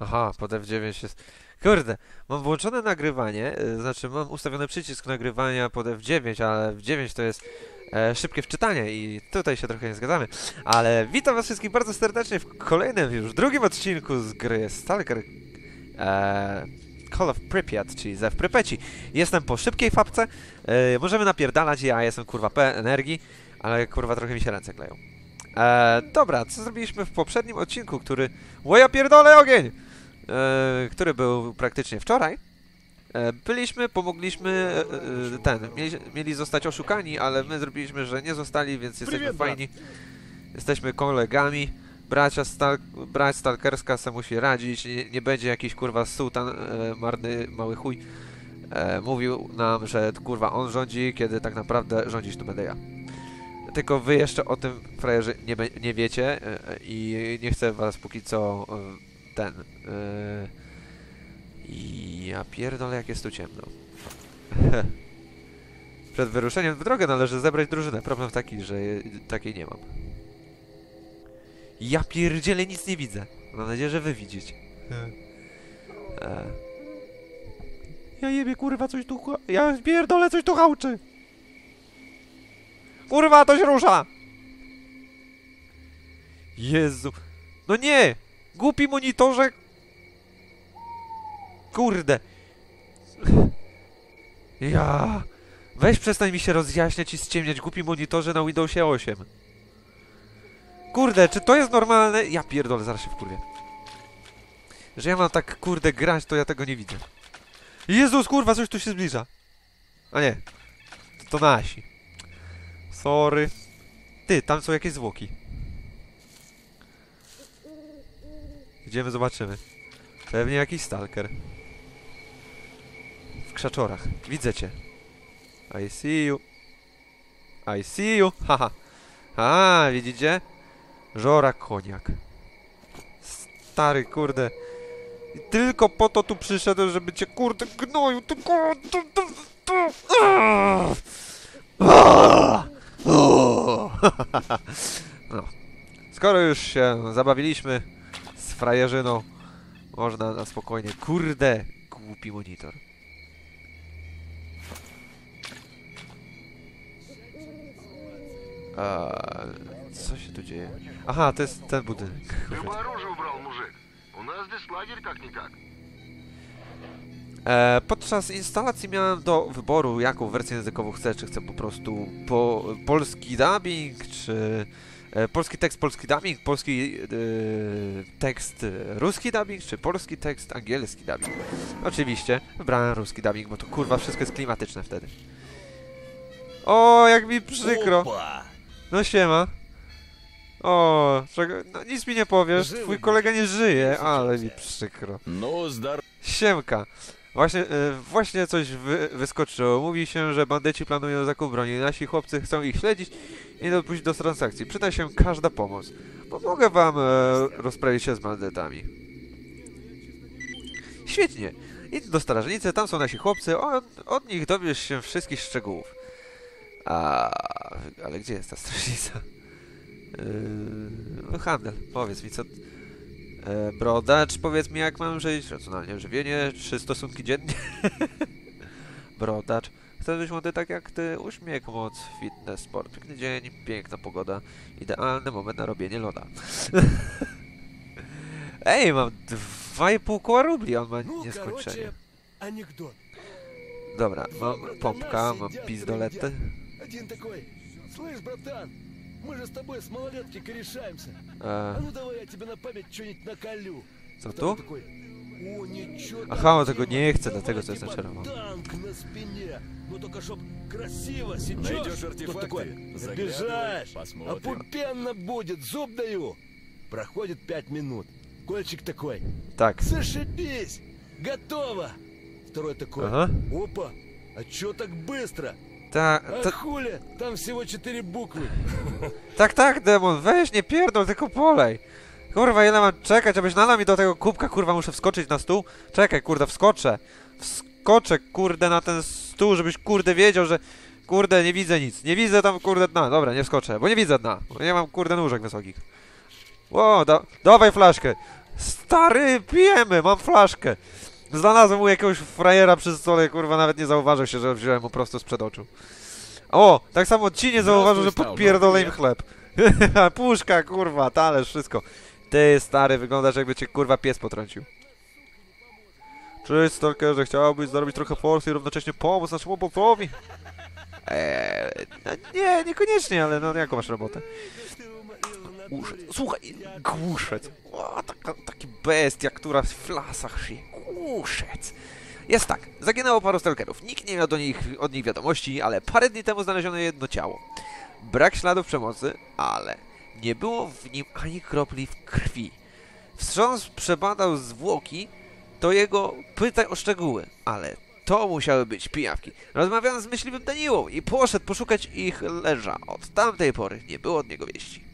Aha, pod F9 jest... Kurde, mam włączone nagrywanie, y, znaczy mam ustawiony przycisk nagrywania pod F9, ale F9 to jest e, szybkie wczytanie i tutaj się trochę nie zgadzamy. Ale witam was wszystkich bardzo serdecznie w kolejnym już, drugim odcinku z gry Stalker e, Call of Pripyat, czyli Zew Prypeci. Jestem po szybkiej fapce, e, możemy napierdalać, ja jestem kurwa P energii, ale kurwa trochę mi się ręce kleją. E, dobra, co zrobiliśmy w poprzednim odcinku, który... Łoja pierdolę ogień! E, który był praktycznie wczoraj. E, byliśmy, pomogliśmy, e, e, ten, mieli, mieli zostać oszukani, ale my zrobiliśmy, że nie zostali, więc jesteśmy Привет, брат. fajni. Jesteśmy kolegami. Bracia stal brać stalkerska se musi radzić, nie, nie będzie jakiś kurwa sułtan e, marny mały chuj. E, mówił nam, że kurwa on rządzi, kiedy tak naprawdę rządzić to będę ja. Tylko wy jeszcze o tym frajerze nie, nie wiecie e, e, i nie chcę was póki co e, ten. I ja pierdolę jak jest tu ciemno. Przed wyruszeniem w drogę należy zebrać drużynę. Problem taki, że takiej nie mam. Ja pierdzielę nic nie widzę. Mam nadzieję, że wy widzicie. E. Ja jebie kurwa coś tu... Ja pierdolę coś tu hałczy. Kurwa, to się rusza! Jezu. No nie! Głupi monitorze! Kurde. Ja... Weź przestań mi się rozjaśniać i ściemniać głupi monitorze na Windowsie 8. Kurde, czy to jest normalne? Ja pierdolę, zaraz się wkurwię. Że ja mam tak kurde grać, to ja tego nie widzę. Jezus, kurwa, coś tu się zbliża. A nie. To, to nasi. Sorry. Ty, tam są jakieś zwłoki. Idziemy, zobaczymy. Pewnie jakiś stalker. W krzaczorach. Widzę cię. I see you. I see you. Haha. A, widzicie? Żora koniak. Stary, kurde. I tylko po to tu przyszedłem, żeby cię kurde gnoju, ty kurde! O! No. Skoro już się zabawiliśmy z frajerzyną, można na spokojnie. Kurde, głupi monitor. A, co się tu dzieje? Aha, to jest ten budynek. Ты бы оружие убрал, мужик. У нас здесь лагерь как-никак. E, podczas instalacji miałem do wyboru, jaką wersję językową chcę, czy chcę po prostu po, polski dubbing, czy e, polski tekst, polski dubbing, polski e, tekst, ruski dubbing, czy polski tekst, angielski dubbing. Oczywiście, wybrałem ruski dubbing, bo to kurwa wszystko jest klimatyczne wtedy. O, jak mi przykro. No siema. O, czego, no nic mi nie powiesz, twój kolega nie żyje, ale mi przykro. No zdar... Siemka. Właśnie, e, właśnie coś wy, wyskoczyło. Mówi się, że bandyci planują zakup broni. Nasi chłopcy chcą ich śledzić i dopuścić do transakcji. Przyda się każda pomoc. Pomogę wam e, rozprawić się z bandytami. Świetnie. Idź do strażnicy, tam są nasi chłopcy. Od, od nich dowiesz się wszystkich szczegółów. A, ale gdzie jest ta strażnica? Yy, handel, powiedz mi, co, E, brodacz, powiedz mi, jak mam żyć? Racjonalnie żywienie, trzy stosunki dziennie? brodacz. Chcę być młody tak jak ty, uśmiech, moc, fitness, sport, piękny dzień, piękna pogoda, idealny moment na robienie loda. Ej, mam 2,5 koła rubli, on ma nieskończenie. Dobra, mam pompka, mam pizdolety. Мы же с тобой с малолетки корешаемся. E, А ну давай я тебе на память что-нибудь наколю. tu? такой. О, ничего Aha, on так, tego nie chce, dlatego co jest na czerwono. Танк на спине. Ну только чтоб красиво сечешь. Найдешь артефакты, такой, Обижаешь. посмотрим. Опупенно будет, зуб даю. Проходит пять минут. Кольчик такой. Tak. Зашибись! Готово! Второй такой. Aha. Опа! А чё так быстро? Ta, А ta, хули? Там всего четыре буквы. Tak, tak, demon, weź, nie pierdol, tylko polej. Kurwa, ile mam czekać, abyś nalał mi do tego kubka, kurwa, muszę wskoczyć na stół? Czekaj, kurde, wskoczę. Wskoczę, kurde, na ten stół, żebyś, kurde, wiedział, że... Kurde, nie widzę nic. Nie widzę tam, kurde, dna. Dobra, nie wskoczę, bo nie widzę dna. Bo nie mam, kurde, nóżek wysokich. O, da, dawaj flaszkę. Stary, pijemy, mam flaszkę. Znalazłem mu jakiegoś frajera przy stole, kurwa, nawet nie zauważył się, że wziąłem mu prosto sprzed oczu. O, tak samo ci nie zauważył, że podpierdolę im chleb. Puszka, kurwa, talerz, wszystko. Ty, stary, wyglądasz jakby cię, kurwa, pies potrącił. Cześć, stalkerze, chciałbyś zarobić trochę forsy i równocześnie pomóc naszemu popowi? Eee, no nie, niekoniecznie, ale no jaką masz robotę? Słuchaj, głuszec. O, taka, taki bestia, która w lasach się. Głuszec. Jest tak, zaginęło paru stalkerów. Nikt nie miał do nich, od nich wiadomości, ale parę dni temu znaleziono jedno ciało. Brak śladów przemocy, ale nie było w nim ani kropli w krwi. Wstrząs przebadał zwłoki, to jego pytań o szczegóły, ale to musiały być pijawki. Rozmawiałem z myśliwym Daniłą i poszedł poszukać ich leża. Od tamtej pory nie było od niego wieści.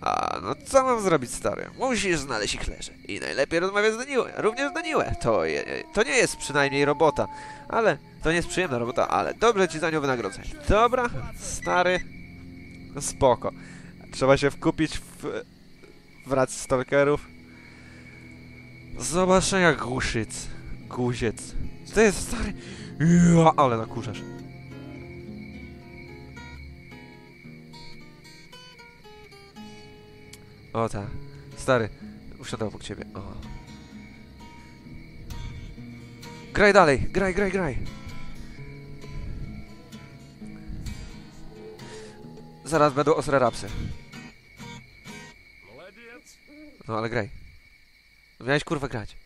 A no co mam zrobić, stary? Musisz znaleźć ich leże. I najlepiej rozmawiać z Daniłą. Również z Daniłą. To, je, to nie jest przynajmniej robota. Ale, to nie jest przyjemna robota, ale dobrze ci za nią wynagrodzę. Dobra, stary. No spoko. Trzeba się wkupić w... wracać stalkerów. Zobaczenia, głuszyc. Guziec. To jest stary. Ja, ale nakurzasz. O tak. Stary. Usiądę obok ciebie. O. Graj dalej. Graj, graj, graj. Zaraz będą ostre rapsy. No ale graj. Miałeś kurwa grać.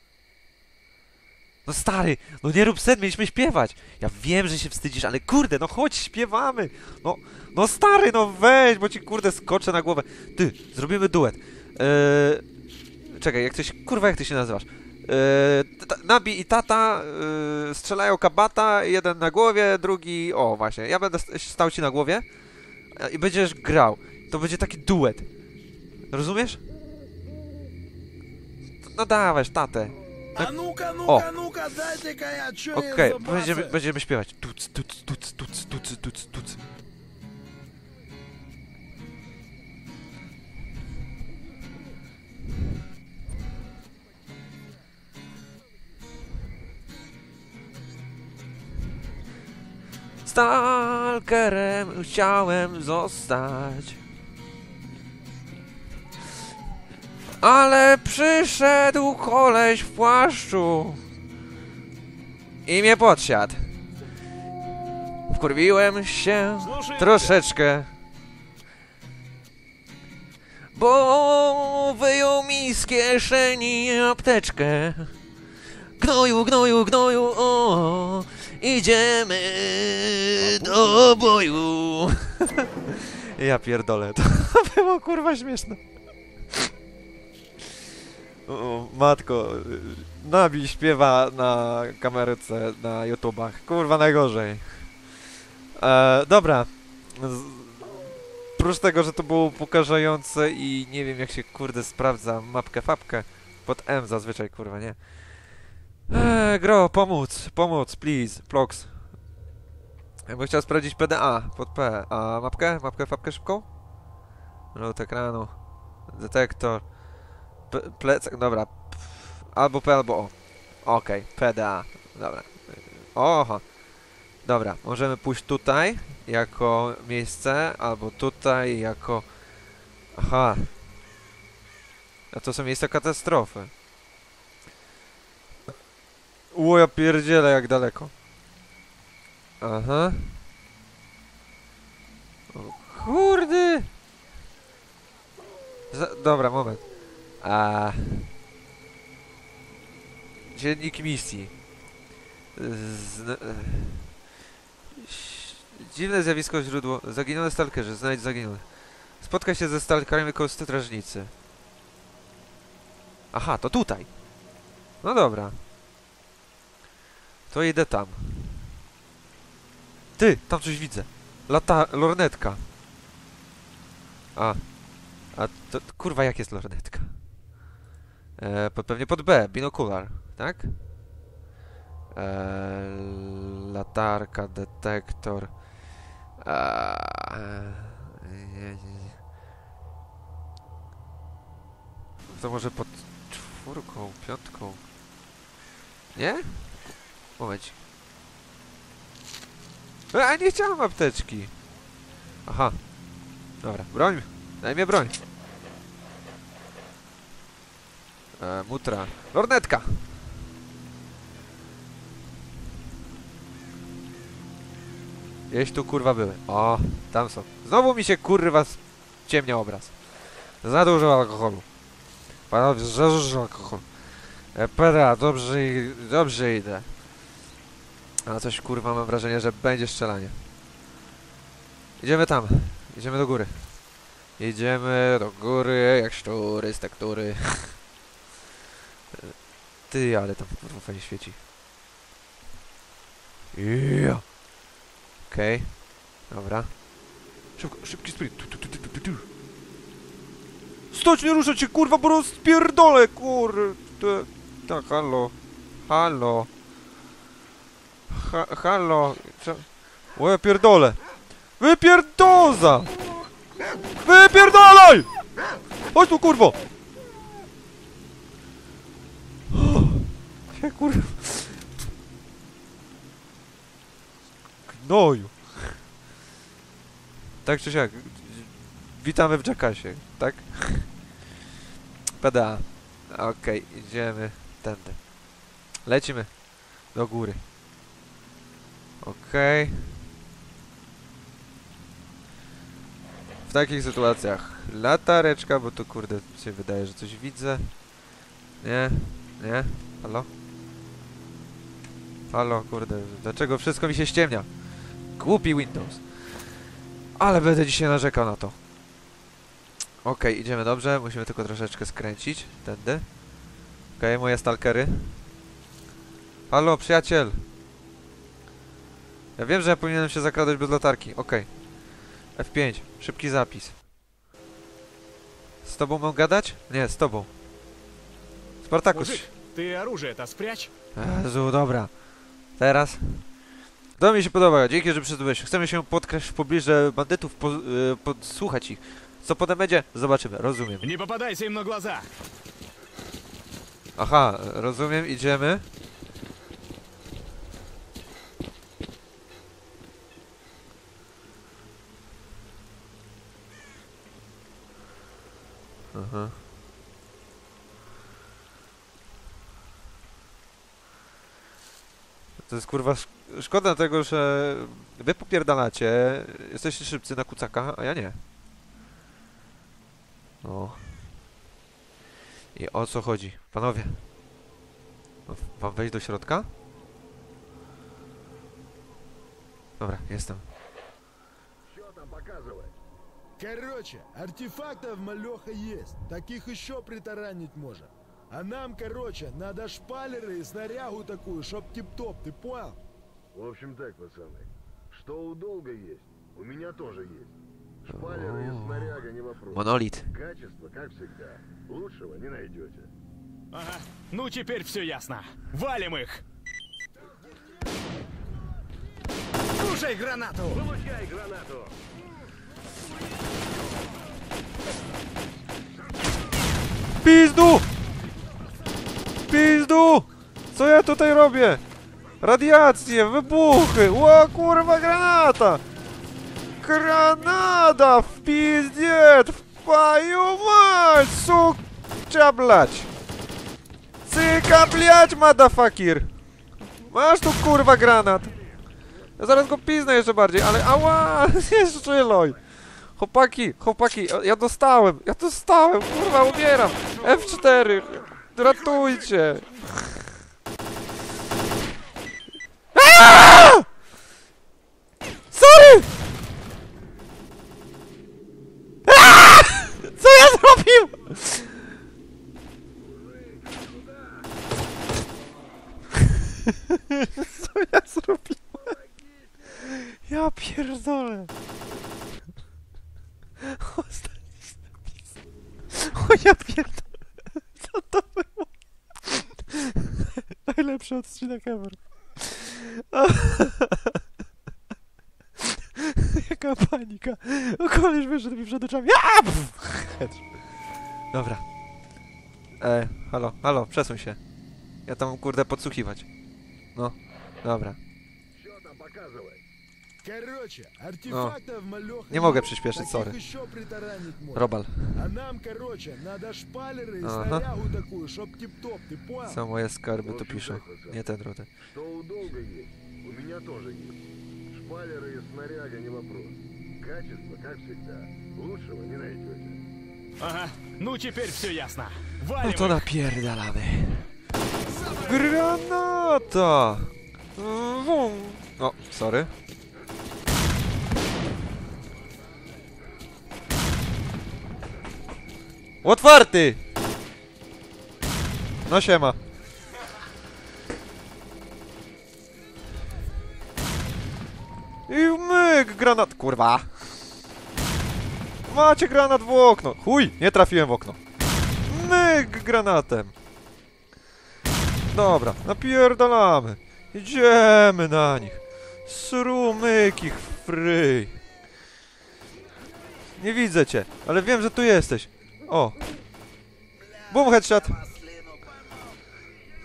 No stary, no nie rób sen, mieliśmy śpiewać. Ja wiem, że się wstydzisz, ale kurde, no chodź, śpiewamy. No, no stary, no weź, bo ci kurde skoczę na głowę. Ty, zrobimy duet. Eee, czekaj, jak coś, kurwa, jak ty się nazywasz? Eee, Nabi i tata eee, strzelają kabata, jeden na głowie, drugi, o właśnie, ja będę st- stał ci na głowie e, i będziesz grał. To będzie taki duet. Rozumiesz? No dawaj, tatę. Tak. A nuka, nuka, nuka, dajcie-ka ja czuję Okej, okay. będziemy, będziemy śpiewać. Tuc, tuc, tuc, tuc, tuc, tuc, tuc. Stalkerem chciałem zostać. Ale przyszedł koleś w płaszczu i mnie podsiadł. Wkurwiłem się troszeczkę, bo wyjął mi z kieszeni apteczkę. Gnoju, gnoju, gnoju, o, idziemy do boju. Ja pierdolę, to było kurwa śmieszne. Matko, Nabi śpiewa na kamerce na YouTubach. Kurwa najgorzej. E, dobra. Prócz tego, że to było upokarzające i nie wiem jak się kurde sprawdza mapkę fapkę. Pod M zazwyczaj kurwa nie. E, gro, pomóc, pomóc, please, plox. Ja bym chciał sprawdzić PDA pod P. A mapkę? Mapkę fapkę szybką? Rzut ekranu. Detektor. Plecak, dobra. Albo P, albo O. Okej, PDA. Dobra. Oho. Dobra, możemy pójść tutaj jako miejsce, albo tutaj jako... Aha. A to są miejsca katastrofy. Ło, ja pierdzielę jak daleko. Aha. O kurde! Za, dobra, moment. A... Dziennik misji. Dziwne zjawisko źródło. Zaginione stalkerzy. Znajdź zaginionych. Spotkaj się ze stalkerami koło strażnicy. Aha, to tutaj. No dobra. To idę tam. Ty, tam coś widzę. Lata... lornetka. A. A to... Kurwa, jak jest lornetka? E, po- pewnie pod B, binokular, tak? E, latarka, detektor. E, nie, nie. to może pod czwórką, piątką. Nie? Moment. E, A nie chciałem apteczki. Aha. Dobra, broń. Daj mnie broń. E, mutra. Lornetka! Gdzieś tu kurwa były. O, tam są. Znowu mi się kurwa ciemnia obraz. Za dużo alkoholu. Panowie, za dużo alkoholu. E, Pera, dobrze, dobrze idę. A coś kurwa mam wrażenie, że będzie strzelanie. Idziemy tam. Idziemy do góry. Idziemy do góry, jak szczury z tektury. Ty, ale tam kurwa fajnie świeci. Yeah. Okej. Dobra. Szybko, szybki sprint. Tu, tu, tu, tu, tu, tu. Stać, nie ruszać się, kurwa, bo rozpierdolę, kurde. Tak, halo. Halo. Ha, halo. Co? Ja pierdolę. Wypierdoza! Wypierdolaj! Chodź tu, kurwo! Ja kurwa... Gnoju. Tak czy siak. Witamy w Jackasie, tak? PDA. Okej, idziemy tędy. Lecimy do góry. Okej. W takich sytuacjach latareczka, bo tu kurde się wydaje, że coś widzę. Nie, nie, halo? Halo, kurde, dlaczego wszystko mi się ściemnia? Głupi Windows. Ale będę dzisiaj narzekał na to. Okej, idziemy dobrze, musimy tylko troszeczkę skręcić, tędy. Okej, moje stalkery. Halo, przyjaciel! Ja wiem, że ja powinienem się zakradać bez latarki, okej. F5, szybki zapis. Z tobą mam gadać? Nie, z tobą. Spartakus. Мужик, ты оружие-то спрячь. Jezu, dobra. Teraz. To mi się podoba, dzięki, że przyszedłeś. Chcemy się podkraść w pobliżu bandytów, po, e, podsłuchać ich. Co potem będzie? Zobaczymy, rozumiem. Nie popadajcie im na glazach. Aha, rozumiem, idziemy. Uh-huh. To jest kurwa sz szkoda tego, że wy popierdalacie, jesteście szybcy na kucaka, a ja nie. O. I o co chodzi? Panowie. Ma- Mam wejść do środka? Dobra, jestem. Что там показывает? Короче, артефактов малеха есть. Таких еще притаранить можно. А нам, короче, надо шпалеры и снарягу такую, чтоб тип-топ, ты понял? В общем так, пацаны. Что у долга есть, у меня тоже есть. Шпалеры и снаряга не вопрос. Монолит. Качество, как всегда. Лучшего не найдете. Ага. Ну теперь все ясно. Валим их. Слушай гранату. Получай гранату! Pizdu! Pizdu! Co ja tutaj robię? Radiacje, wybuchy! Ło kurwa granata! Granada w! W paju mać! Sukcia blać! Cyka blać, motherfucker! Masz tu kurwa granat! Ja zaraz go piznę jeszcze bardziej, ale ała! Jeszcze loj! Chłopaki, chłopaki, ja dostałem, ja dostałem, kurwa, umieram! F4, ratujcie! Aaaa! Sorry! Aaaa! Co ja zrobił? Co ja zrobiłem? Ja pierdolę. Ostatni zapis. O ja pierdolę. Co to było? Najlepszy odcinek ever. Jaka panika. O koleś wyszedł mi przed oczami. A! Pff. Dobra. E, halo, halo, przesuń się. Ja tam kurde podsłuchiwać. No, dobra. Что там показывай? Короче, артефактов малеха Не могу есть, przyspieszyć, таких sorry. еще притаранить можно. Robal. А нам, короче, надо шпалеры и Ага. снарягу такую, чтоб тип-топ, ты понял? Co moje skarby В tu общем pisze. так, пацан. Nie ten druty. Что у долга есть, у меня тоже есть. Шпалеры и снаряга не вопрос. Качество, как всегда, лучшего не найдете. Ага, ну теперь все ясно. No Валим to их. napierdalamy. Granata! Wum. O, sorry. Otwarty! No siema. I myk, granat, kurwa. Macie granat w okno. Chuj, nie trafiłem w okno. Myk granatem. Dobra, napierdalamy. Idziemy na nich. Srumyk ich fryj. Nie widzę cię, ale wiem, że tu jesteś. O. Boom headshot.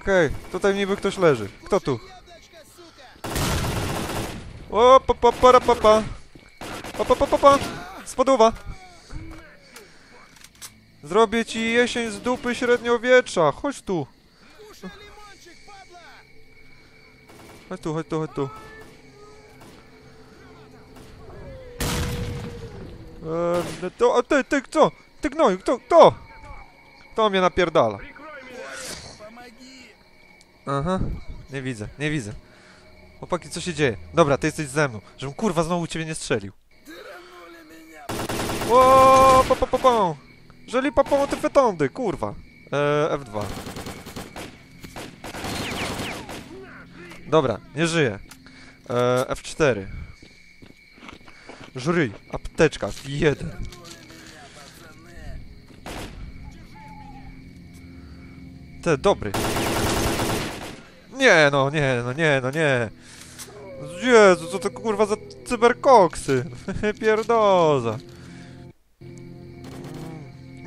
Okej, tutaj niby ktoś leży. Kto tu? O, pa, pa, para, pa, pa. Pa, pa, pa, pa, pa. Spoduwa. Zrobię ci jesień z dupy średniowiecza. Chodź tu. Chodź tu, chodź tu, chodź tu. Eee, to, a ty, ty, co? Ty gnoju, kto, kto? Kto mnie napierdala? Aha, nie widzę, nie widzę. Chłopaki, co się dzieje? Dobra, ty jesteś ze mną, żebym kurwa znowu ciebie nie strzelił. O, pa, pa, pa, pa. Żeli pa pomocy fetondy, kurwa. Eee, F2. Dobra, nie żyje. Eee, F4. Żryj, apteczka, F1. Te, dobry. Nie no, nie no, nie no, nie. Jezu, co to kurwa za cyberkoksy? Pierdoza.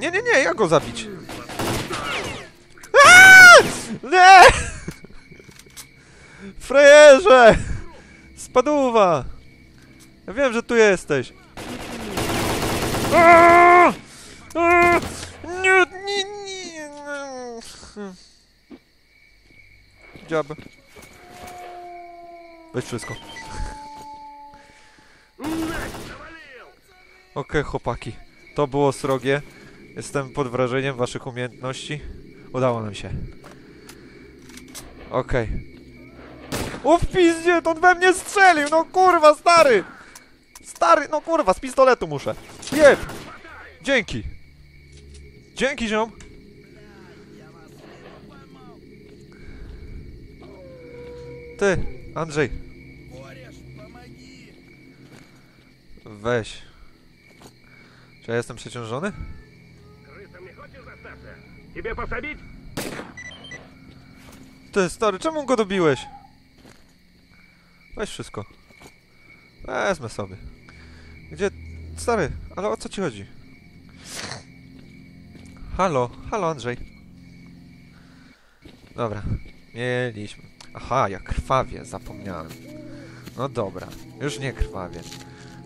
Nie, nie, nie, jak go zabić? Aaaa! Nie! Frejerze! Spaduwa! Ja wiem, że tu jesteś. Aaaa! Aaaa! Nie, nie, nie. Dziab. Weź wszystko. Okej, chłopaki. To było srogie. Jestem pod wrażeniem waszych umiejętności. Udało nam się. Okej. O w pizdzie, to on we mnie strzelił! No kurwa, stary! Stary, no kurwa, z pistoletu muszę. Jeb! Dzięki! Dzięki, ziom! Ty, Andrzej. Weź. Czy ja jestem przeciążony? Тебе посадить? Ty, stary, czemu go dobiłeś? Weź wszystko. Wezmę sobie. Gdzie... Stary, ale o co ci chodzi? Halo, halo Andrzej. Dobra, mieliśmy. Aha, ja krwawie, zapomniałem. No dobra, już nie krwawie.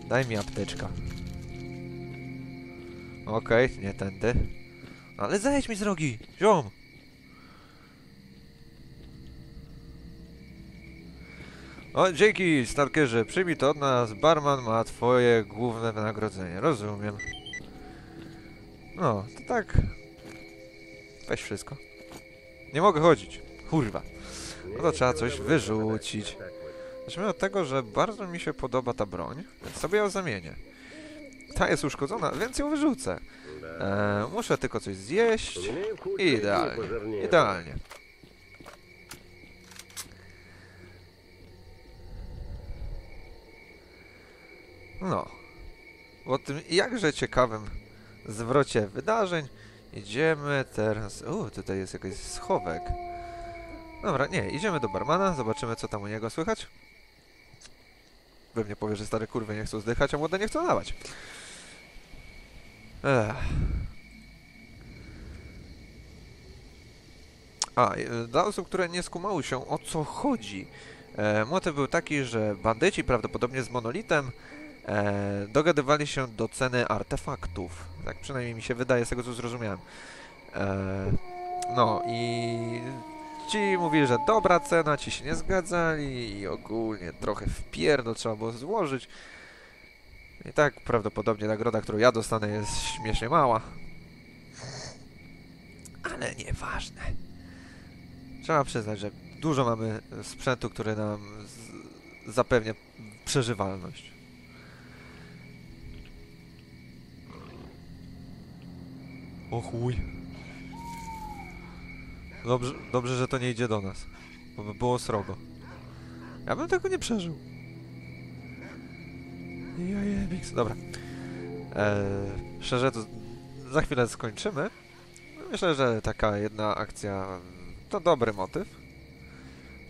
Daj mi apteczka. Okej, nie tędy. Ale zejdź mi z drogi, ziom! O, dzięki, Starkerze. Przyjmij to od nas. Barman ma twoje główne wynagrodzenie. Rozumiem. No, to tak. Weź wszystko. Nie mogę chodzić. Kurwa. No to trzeba coś wyrzucić. Zacznijmy od tego, że bardzo mi się podoba ta broń, więc sobie ją zamienię ta jest uszkodzona, więc ją wyrzucę. E, muszę tylko coś zjeść i idealnie, idealnie. No, o tym jakże ciekawym zwrocie wydarzeń idziemy teraz... U, tutaj jest jakiś schowek. Dobra, nie, idziemy do barmana, zobaczymy co tam u niego słychać. We mnie powie, że stary kurwy nie chcą zdychać, a młode nie chcą dawać. Ech. A, e, dla osób, które nie skumały się o co chodzi. E, motyw był taki, że bandyci, prawdopodobnie z monolitem, e, dogadywali się do ceny artefaktów. Tak przynajmniej mi się wydaje z tego, co zrozumiałem. E, no i ci mówili, że dobra cena, ci się nie zgadzali i ogólnie trochę w trzeba było złożyć. I tak prawdopodobnie nagroda, którą ja dostanę jest śmiesznie mała. Ale nieważne. Trzeba przyznać, że dużo mamy sprzętu, który nam zapewnia przeżywalność. O chuj. Dobrze, dobrze, że to nie idzie do nas. Bo by było srogo. Ja bym tego nie przeżył. Jajebix. Dobra. Eee, szczerze, to za chwilę skończymy. Myślę, że taka jedna akcja to dobry motyw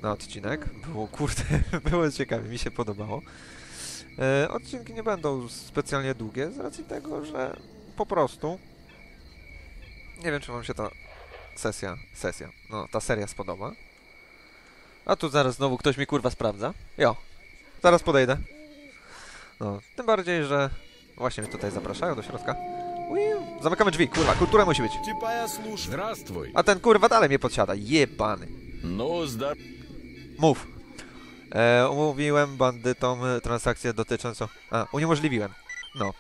na odcinek. Było kurde, było ciekawie, mi się podobało. E, odcinki nie będą specjalnie długie z racji tego, że po prostu nie wiem, czy wam się ta sesja, sesja, no ta seria spodoba. A tu zaraz znowu ktoś mi kurwa sprawdza. Jo, zaraz podejdę. No, tym bardziej, że właśnie mnie tutaj zapraszają do środka. Uiu, Zamykamy drzwi, kurwa, kultura musi być. Типа я слушаю. Здравствуй. A ten kurwa dalej mnie podsiada, jebany. Ну, зда... Mów. E, umówiłem bandytom e, transakcję dotyczącą... A, uniemożliwiłem. No.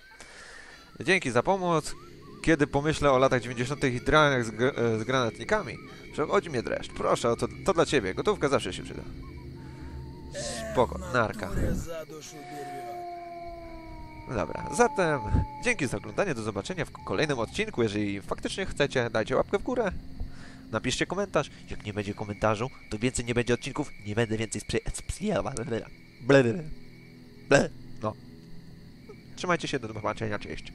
Dzięki za pomoc. Kiedy pomyślę o latach 90. i draniach z, gr e, z granatnikami, przechodzi mnie dreszcz. Proszę, to, to dla ciebie. Gotówka zawsze się przyda. Spoko, narka. No dobra, zatem dzięki za oglądanie, do zobaczenia w kolejnym odcinku. Jeżeli faktycznie chcecie, dajcie łapkę w górę, napiszcie komentarz. Jak nie będzie komentarzu, to więcej nie będzie odcinków, nie będę więcej sprzyjał. No. Trzymajcie się, do zobaczenia, cześć.